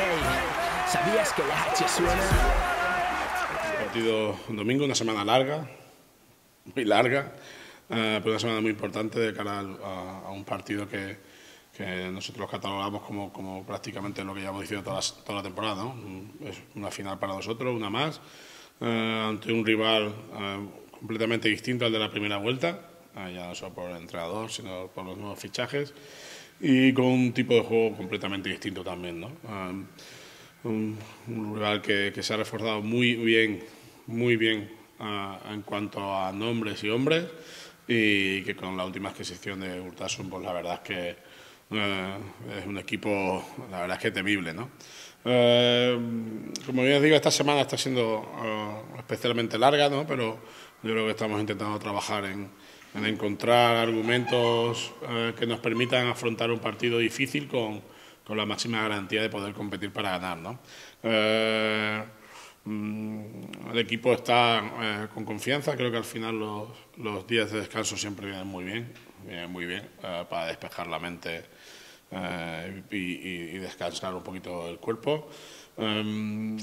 Hey, ¿sabías que la H suena? Partido domingo, una semana larga, muy larga, eh, pero una semana muy importante de cara a, un partido que, nosotros catalogamos como, como prácticamente lo que llevamos diciendo toda la, toda la temporada. Es una final para nosotros, una más, eh, ante un rival eh, completamente distinto al de la primera vuelta, eh, ya no solo por el entrenador, sino por los nuevos fichajes, y con un tipo de juego completamente distinto también. ¿no? Eh, un, rival que, que se ha reforzado muy bien, muy bien ah, en cuanto a nombres y hombres y que con la última adquisición de Urtasun, pues la verdad es que eh, es un equipo, la verdad es que temible, ¿no? Eh, como bien os digo, esta semana está siendo eh, especialmente larga, ¿no? Pero yo creo que estamos intentando trabajar en, en encontrar argumentos eh, que nos permitan afrontar un partido difícil con, con la máxima garantía de poder competir para ganar, ¿no? Eh, mm, el equipo está eh, con confianza, creo que al final los, los días de descanso siempre vienen muy bien, vienen muy bien para despejar la mente y- y descansar un poquito el cuerpo. Em,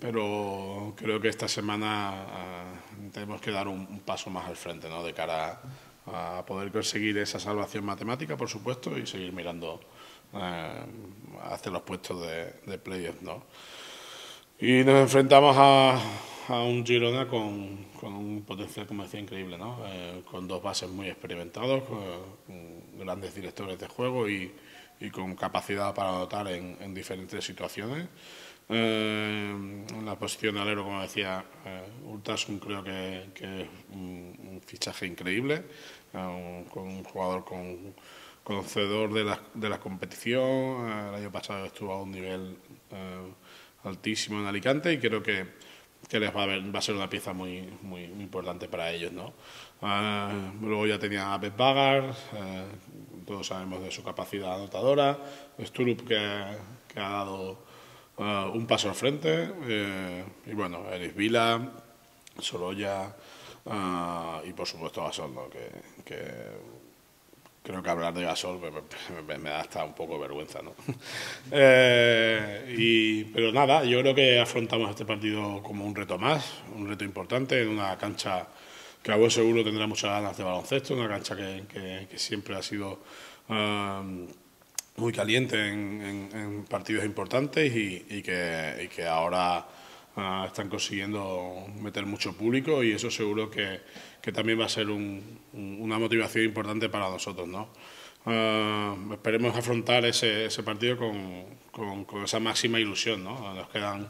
pero creo que esta semana eh, tenemos que dar un, un paso más al frente, ¿no? De cara a, a poder conseguir esa salvación matemática, por supuesto, y seguir mirando eh, hacia los puestos de, de playoff, ¿no? Y nos enfrentamos a, a un Girona con, con un potencial, como decía, increíble, ¿no? Eh, con dos bases muy experimentados, con, con grandes directores de juego y, y con capacidad para anotar en, en diferentes situaciones. Eh, en la posición de alero, como decía, eh, creo que, es un, fichaje increíble, eh, con un jugador con, conocedor de la, de la competición. eh, el año pasado estuvo a un nivel altísimo en Alicante y creo que, que les va a, ver- va a ser una pieza muy, muy, muy importante para ellos. ¿no? Ah, luego ya tenía a Pep Bagar, eh, todos sabemos de su capacidad anotadora, Sturup que, que ha dado ah, un paso al frente, eh, y bueno, Eris Vila, Sorolla ah, y por supuesto Gasol, ¿no? que, que creo que hablar de Gasol me, me- me da hasta un poco de vergüenza, ¿no? Eh, y, pero nada, yo creo que afrontamos este partido como un reto más, un reto importante en una cancha que a vos seguro tendrá muchas ganas de baloncesto, una cancha que, que- siempre ha sido ah, muy caliente en, partidos importantes y, que, que ahora ah, están consiguiendo meter mucho público y eso seguro que, que también va a ser un- un- una motivación importante para nosotros. ¿no? Ah, esperemos afrontar ese, partido con, esa máxima ilusión. ¿no? Nos, quedan,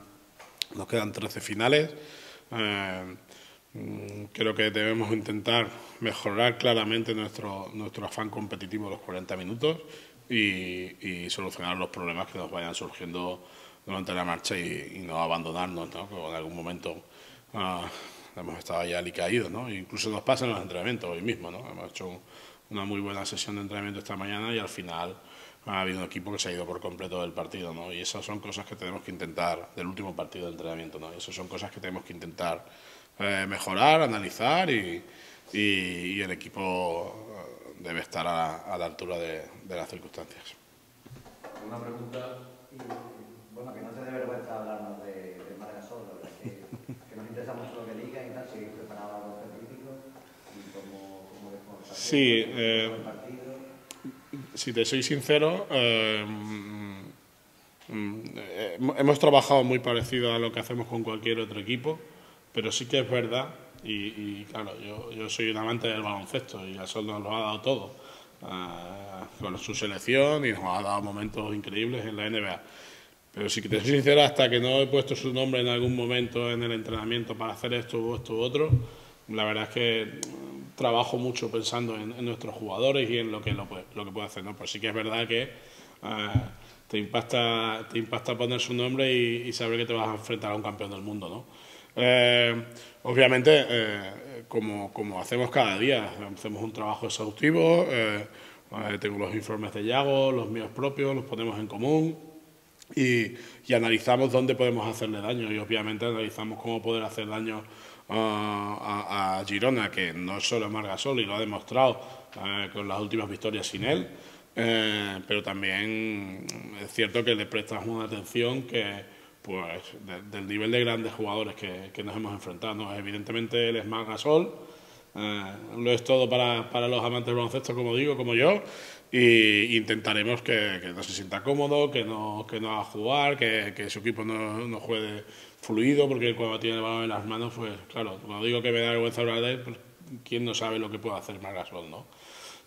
nos quedan 13 finales. Eh, Creo que debemos intentar mejorar claramente nuestro, afán competitivo de los 40 minutos y, solucionar los problemas que nos vayan surgiendo durante la marcha y, no abandonarnos, ¿no? En algún momento ah, hemos estado ya alicaídos, ¿no? E incluso nos pasa en los entrenamientos hoy mismo, ¿no? Hemos hecho un- una muy buena sesión de entrenamiento esta mañana y al final ha habido un equipo que se ha ido por completo del partido, ¿no? Y esas son cosas que tenemos que intentar, del último partido de entrenamiento, ¿no? Y esas son cosas que tenemos que intentar eh, mejorar, analizar y, y- y el equipo eh, debe estar a, a la altura de, de las circunstancias. Una pregunta. Y, bueno, que no te dé vergüenza hablarnos de, de Margasol, la verdad es que, que nos interesa mucho lo que diga y tal, si preparaba algo específico y cómo, cómo ves cómo está Sí, eh. Si te soy sincero, eh, mm, eh, hemos trabajado muy parecido a lo que hacemos con cualquier otro equipo, pero sí que es verdad, y, y, claro, yo, yo soy un amante del baloncesto y Gasol nos lo ha dado todo, eh, con su selección y nos ha dado momentos increíbles en la NBA. Pero si te soy sincero, hasta que no he puesto su nombre en algún momento en el entrenamiento para hacer esto o esto u otro, la verdad es que trabajo mucho pensando en, en nuestros jugadores y en lo que, lo, lo que puede hacer. ¿no? Pues sí que es verdad que eh, te, impacta, te impacta poner su nombre y, y saber que te vas a enfrentar a un campeón del mundo. ¿no? Eh, obviamente, eh, como, como hacemos cada día, hacemos un trabajo exhaustivo, eh, eh, tengo los informes de Yago, los míos propios, los ponemos en común y, y analizamos dónde podemos hacerle daño y obviamente analizamos cómo poder hacer daño a, Girona, que no es solo Margasol y lo ha demostrado eh, con las últimas victorias sin él, eh, pero también es cierto que le prestamos una atención que, pues, del nivel de grandes jugadores que, nos hemos enfrentado. Evidentemente él es más Gasol, eh, lo es todo para, para, los amantes del baloncesto, como digo, como yo, y intentaremos que, no se sienta cómodo, que no, que no haga jugar, que, que su equipo no, no, juegue fluido, porque cuando tiene el balón en las manos, pues claro, cuando digo que me da vergüenza hablar de él, pues, quién no sabe lo que puede hacer Margasol, ¿no?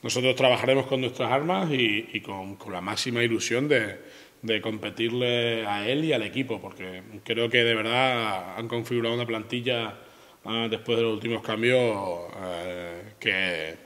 Nosotros trabajaremos con nuestras armas y, con, la máxima ilusión de, competirle a él y al equipo, porque creo que de verdad han configurado una plantilla ah, después de los últimos cambios eh, que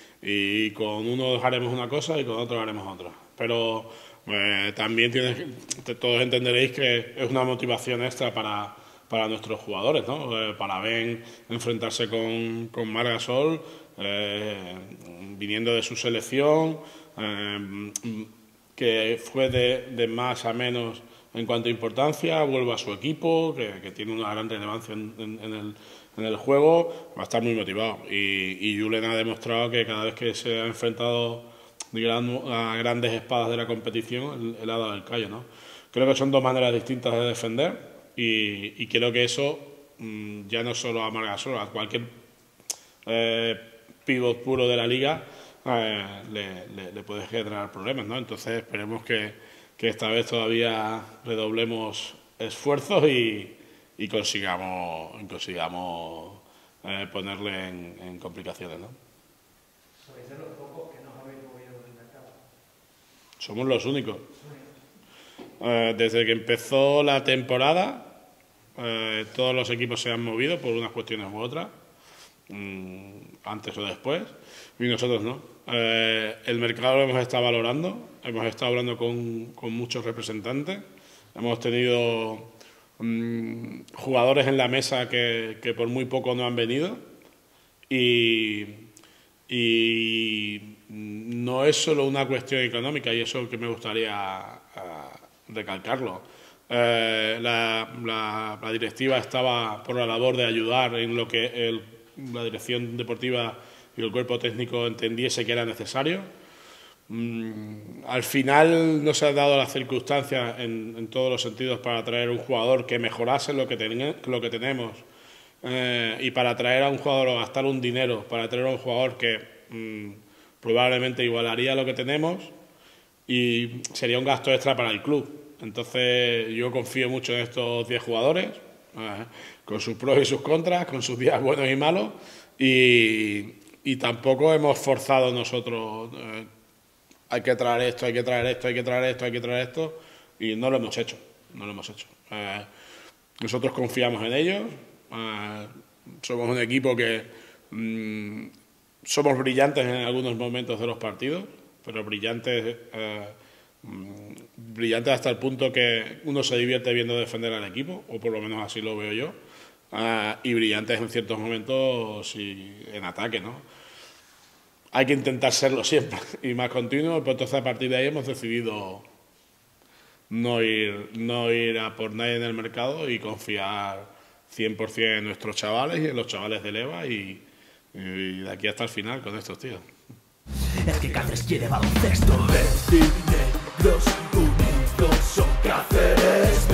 y con uno haremos una cosa y con otro haremos otra. Pero eh, también tienes, todos entenderéis que es una motivación extra para, para nuestros jugadores, ¿no? Eh, para Ben enfrentarse con, con Margasol, eh, viniendo de su selección, que fue de, de más a menos en cuanto a importancia, vuelve a su equipo, que, tiene una gran relevancia en, el, juego, va a estar muy motivado. Y, Julen ha demostrado que cada vez que se ha enfrentado a grandes espadas de la competición, él, ha dado el callo. ¿no? Creo que son dos maneras distintas de defender y, creo que eso, mm, ya no solo a Margasol, a cualquier eh, pivot puro de la liga, eh, le, le, puede generar problemas. ¿no? Entonces esperemos que esta vez todavía redoblemos esfuerzos y, y consigamos, consigamos eh, ponerle en, complicaciones. ¿no? ¿Sois de los pocos que nos habéis movido del mercado? Somos los únicos. Eh, desde que empezó la temporada, eh, todos los equipos se han movido por unas cuestiones u otras, mm, antes o después, y nosotros no. el mercado lo hemos estado valorando hemos estado hablando con, muchos representantes, hemos tenido mm, jugadores en la mesa que, por muy poco no han venido y, no es solo una cuestión económica y eso que me gustaría recalcarlo. Eh, la, directiva estaba por la labor de ayudar en lo que la dirección deportiva y el cuerpo técnico entendiese que era necesario al final no se ha dado las circunstancias en, todos los sentidos para traer un jugador que mejorase lo que, tenemos eh, y para traer a un jugador o gastar un dinero para traer a un jugador que mm, probablemente igualaría lo que tenemos y sería un gasto extra para el club. Entonces yo confío mucho en estos 10 jugadores, eh, con sus pros y sus contras, con sus días buenos y malos y, tampoco hemos forzado nosotros. Eh, hay que traer esto, hay que traer esto, hay que traer esto, hay que traer esto, y no lo hemos hecho, no lo hemos hecho. Eh, nosotros confiamos en ellos, eh, somos un equipo que mm, somos brillantes en algunos momentos de los partidos, pero brillantes, eh, mm, brillantes hasta el punto que uno se divierte viendo defender al equipo, o por lo menos así lo veo yo, y brillantes en ciertos momentos en ataque, ¿no? Hay que intentar serlo siempre y más continuo, pero entonces a partir de ahí hemos decidido no ir, no ir a por nadie en el mercado y confiar 100% en nuestros chavales y en los chavales de Leva y, y de aquí hasta el final con estos tíos. Es que Cáceres quiere baloncesto. Negros unidos son Cáceres.